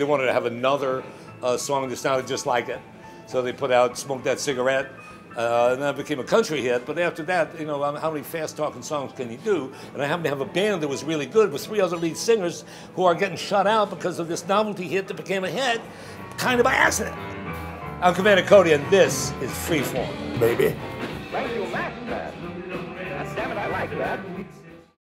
they wanted to have another uh, song that sounded just like it. So they put out "Smoke That Cigarette." Uh, and that became a country hit. But after that, you know, um, how many fast talking songs can you do? And I happen to have a band that was really good with three other lead singers who are getting shut out because of this novelty hit that became a hit, kind of by accident. I'm Commander Cody, and this is Freeform, baby. Thank you, Damn it, I like that.